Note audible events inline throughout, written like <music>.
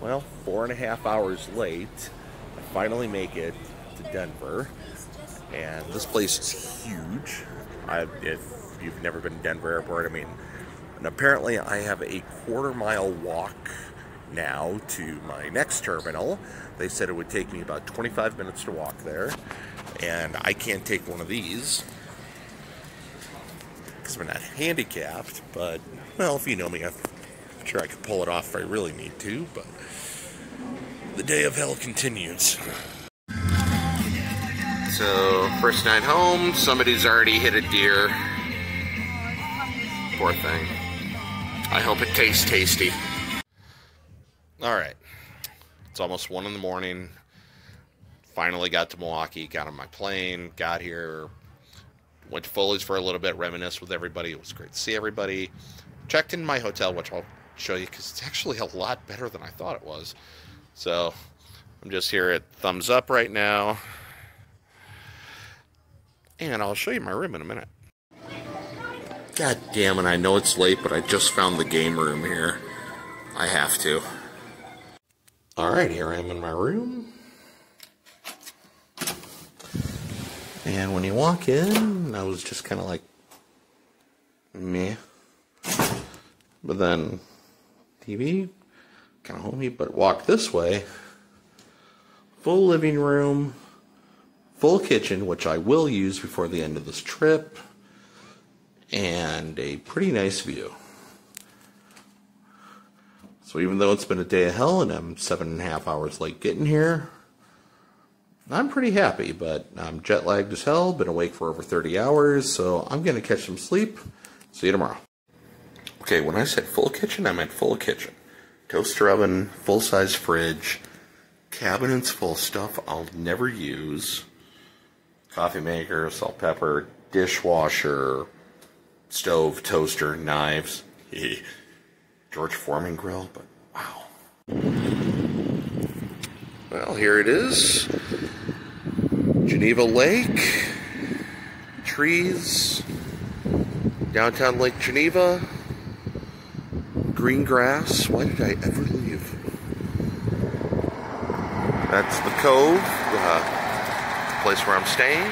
well, four and a half hours late. I finally make it to Denver. And this place is huge. I, if you've never been to Denver Airport, I mean, and apparently I have a quarter mile walk now to my next terminal. They said it would take me about 25 minutes to walk there. And I can't take one of these because I'm not handicapped. But, well, if you know me, I'm sure I could pull it off if I really need to. But the day of hell continues. So, first night home, somebody's already hit a deer. Poor thing. I hope it tastes tasty. All right. It's almost one in the morning. Finally got to Milwaukee, got on my plane, got here, went to Foley's for a little bit, reminisced with everybody. It was great to see everybody. Checked in my hotel, which I'll show you because it's actually a lot better than I thought it was. So I'm just here at thumbs up right now. And I'll show you my room in a minute. God damn it, I know it's late, but I just found the game room here. I have to. Alright, here I am in my room. And when you walk in, I was just kind of like, meh. But then, TV, kind of homey, but walk this way. Full living room, full kitchen, which I will use before the end of this trip, and a pretty nice view. So even though it's been a day of hell and I'm seven and a half hours late getting here, I'm pretty happy, but I'm jet lagged as hell, been awake for over 30 hours, so I'm going to catch some sleep. See you tomorrow. Okay, when I said full kitchen, I meant full kitchen. Toaster oven, full size fridge, cabinets full of stuff I'll never use, coffee maker, salt, pepper, dishwasher, stove, toaster, knives, <laughs> George Foreman grill, but wow. Well, here it is. Geneva Lake, trees, downtown Lake Geneva, green grass. Why did I ever leave? That's the Cove, the place where I'm staying.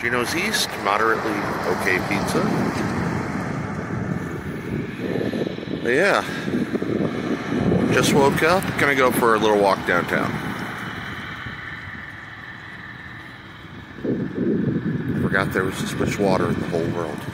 Gino's East, moderately okay pizza. But yeah, just woke up, gonna go for a little walk downtown. Forgot there was this much water in the whole world.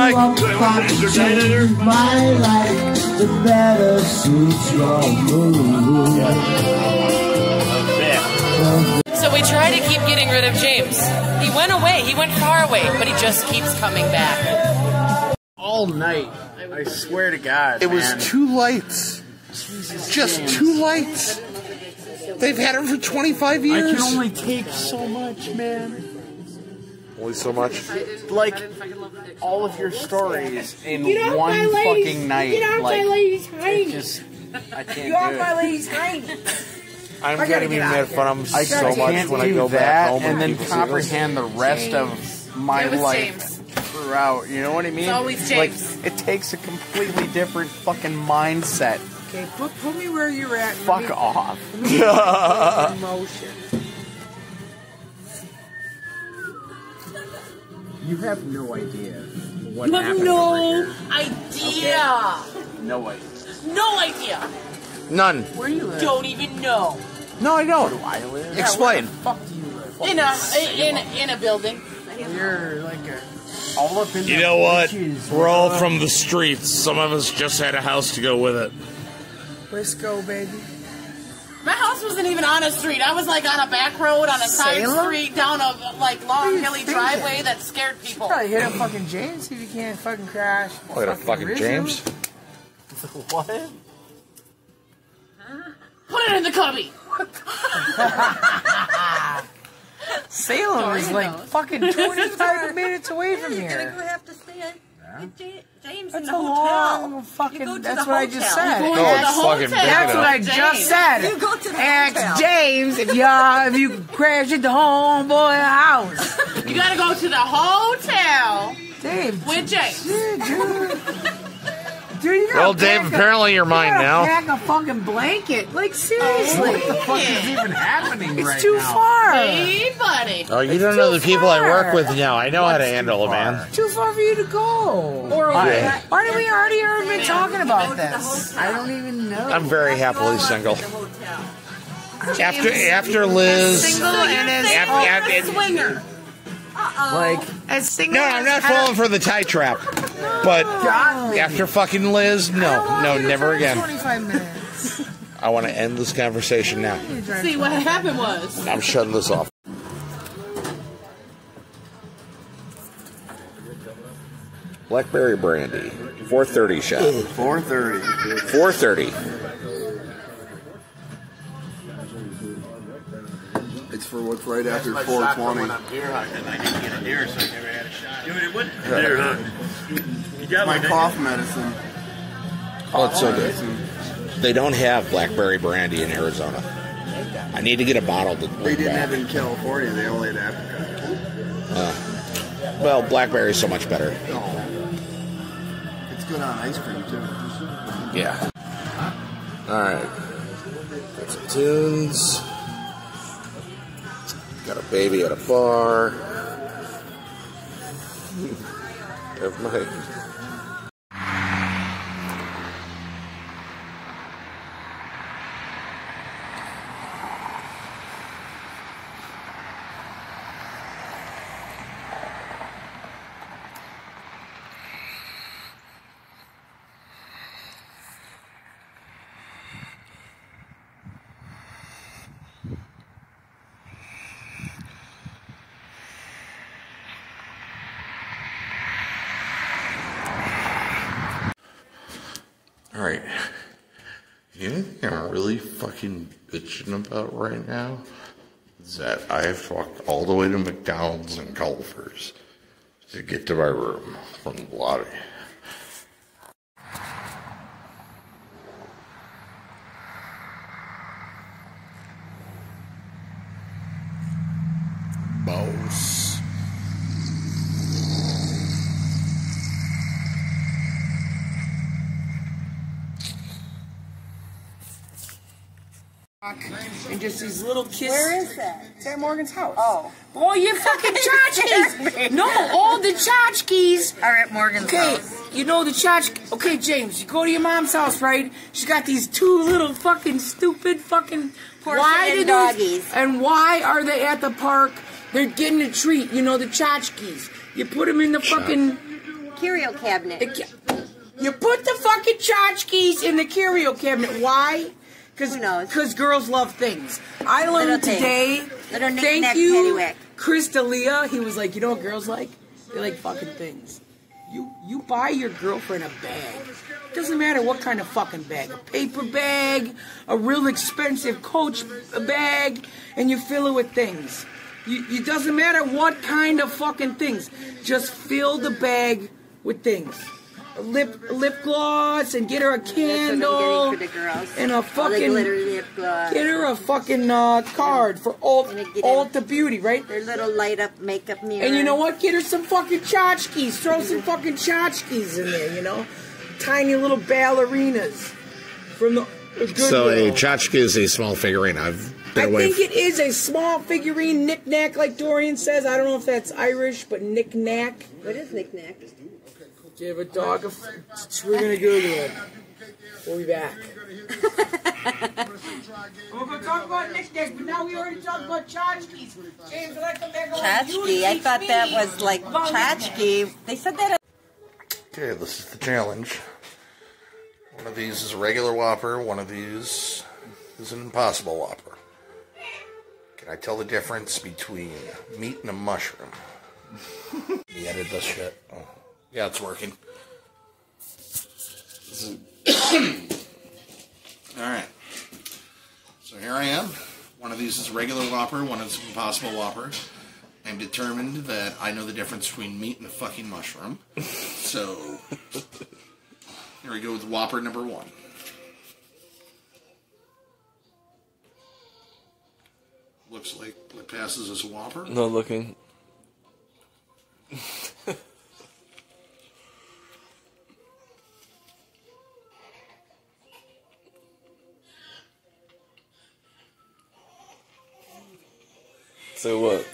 I change my life to better suit your mood. So we try to keep getting rid of James. He went away. He went far away, but he just keeps coming back. all night. I swear to God. It was man. two lights. Just James. two lights. They've had it for 25 years. I years. can only take so much, man. Only so much. Like all of your stories in Get off one my lady's, fucking night. Get off like my lady's it hiney. just, I can't Get off do my it. lady's hiney. I'm I gotta gonna be get out made of fun of I so can't much when I do go that back home and then people see this. comprehend the rest of my It was life James. throughout. You know what I mean? always Like it takes a completely different fucking mindset. Okay, put, put me where you're at. and Fuck let me- off. let Emotion. You have no idea what You have no over idea. here. No idea. No idea. None. Where you live? Don't even know. No, I don't. Where do I live? Explain. Fuck do you live? In a in in a building. You're like a all up in You know what? bitches. We're all from the streets. Some of us just had a house to go with it. Let's go, baby. My house wasn't even on a street. I was like on a back road, on a side Salem? street, down a like long hilly thinking? driveway that scared people. Probably hit a fucking James, if you can't fucking crash. Look at a fucking Rizzo. James. <laughs> What? Put it in the cubby. <laughs> Salem is like fucking 25 <laughs> minutes away from You're gonna here. Go have to stay at with Ja- James in That's the a hotel. long fucking. You go to That's what I just said. No, it's fucking hotel. That's what I James. just said. You go to the Ask hotel. James if y'all if you crash at the homeboy house. You gotta go to the hotel Dave, with James. dude, dude. Dude, you gotta Well, Dave, pack a- apparently you're mine gotta now. Pack a fucking blanket. Like seriously, What the fuck is even happening it's right too now? far. Hey, buddy. Oh, you It's don't know too the people I work with now. I know how to handle too a man. far? Too far for you to go. Or Yeah. Why did we already already been talking about Go to the this? I don't even know. I'm very happily single. want to the hotel. After after Liz. single and as After, after, swinger. like as single. no, I'm not falling for the tie trap. But after fucking Liz, no, no, never again. Twenty-five minutes. <laughs> I want to end this conversation now. See, what happened was I'm shutting this off. Blackberry brandy, 430 shot. 4:30. 430. It's for what's right after 420. i didn't get a deer so i never had a shot deer huh My cough medicine. Oh, it's so good. They don't have blackberry brandy in Arizona. I need to get a bottle to They didn't back. have it in California. They only had apricot. Well, blackberry's so much better. Oh. It's good on ice cream too. Yeah. All right. Got some tunes. Got a baby at a bar. <laughs> Have my All right. You know what I'm really fucking bitching about right now? Is that I to all the way to McDonald's and Culver's to get to my room from the lobby. And just these little kids. Where is that? It's at Morgan's house. Oh. Oh, you fucking tchotchkes! <laughs> no, all the tchotchkes. Are at Morgan's Okay, house. Okay, you know the tchotchke. Okay, James, you go to your mom's house, right? She's got these two little fucking stupid fucking. Porcelain do these- doggies. And why are they at the park? They're getting a treat. You know the tchotchkes. You put them in the fucking. Curio cabinet. You put the fucking tchotchkes in the curio cabinet. Why? Cause, Who knows? Because girls love things. I learned Little today. Little thank you. Chris D'Elia. He was like, you know what girls like? They like fucking things. You you buy your girlfriend a bag. Doesn't matter what kind of fucking bag. A paper bag, a real expensive Coach bag, and you fill it with things. You, it doesn't matter what kind of fucking things. Just fill the bag with things. A lip lip gloss and get her a candle what I'm getting for the girls. and a fucking glitter lip gloss. get her a fucking uh, card for Alt, And get Ulta Beauty, right? Their little light up makeup mirror. And you know what? Get her some fucking tchotchkes. Throw some fucking tchotchkes in there, you know? Tiny little ballerinas from the Goodwill. So a tchotchke is a small figurine. I've been I away. think it is a small figurine knick-knack, like Dorian says. I don't know if that's Irish, but knick-knack. What is knick-knack? Give a dog a... F- we're gonna Google it. We'll be back. <laughs> We're gonna talk about knick-knacks, but now we already talked about tchotchkes. James, when I come back on, Tchotchke. I thought that was like about tchotchke. They said that. Okay, this is the challenge. One of these is a regular Whopper. One of these is an Impossible Whopper. Can I tell the difference between meat and a mushroom? <laughs> you edit this shit. Oh. Yeah, it's working. <coughs> All right. So here I am. One of these is a regular Whopper, one is an Impossible Whopper. I'm determined that I know the difference between meat and a fucking mushroom. So here we go with Whopper number one. Looks like it passes as a Whopper. Not looking. So what?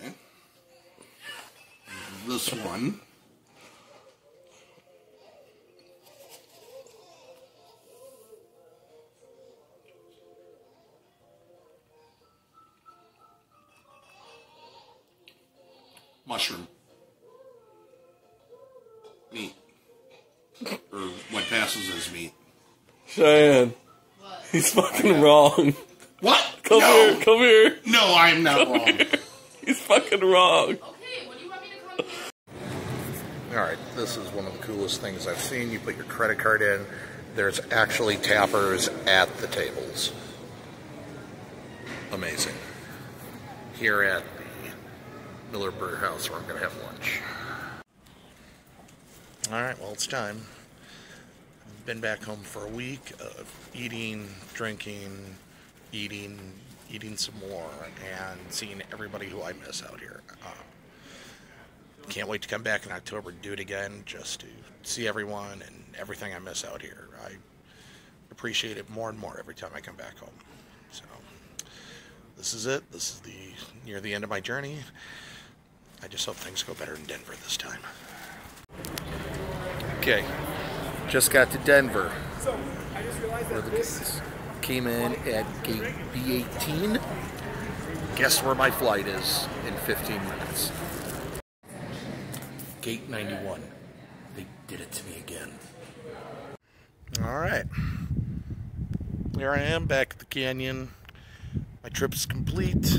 Okay. This one. Mushroom. Meat. or what passes as meat. Cheyenne. He's fucking wrong. What? Come no. here, come here. No, I'm not wrong. He's fucking wrong. All right, this is one of the coolest things I've seen. You put your credit card in. There's actually tappers at the tables. Amazing. Here at the Miller Brew House, where I'm going to have lunch. All right, well, it's time. Been back home for a week of eating, drinking, eating, eating some more, and seeing everybody who I miss out here. Um, can't wait to come back in October and do it again just to see everyone and everything I miss out here. I appreciate it more and more every time I come back home. So this is it. This is the near the end of my journey. I just hope things go better in Denver this time. Okay, just got to Denver. Where the came in at gate B18. Guess where my flight is in 15 minutes. Gate 91. They did it to me again. All right. Here I am back at the canyon. My trip's complete.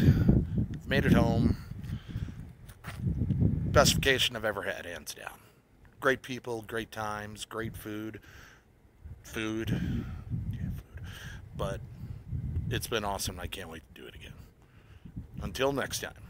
Made it home. Best vacation I've ever had, hands down. Great people, great times, great food. Food. Yeah, food. But it's been awesome. I can't wait to do it again. Until next time.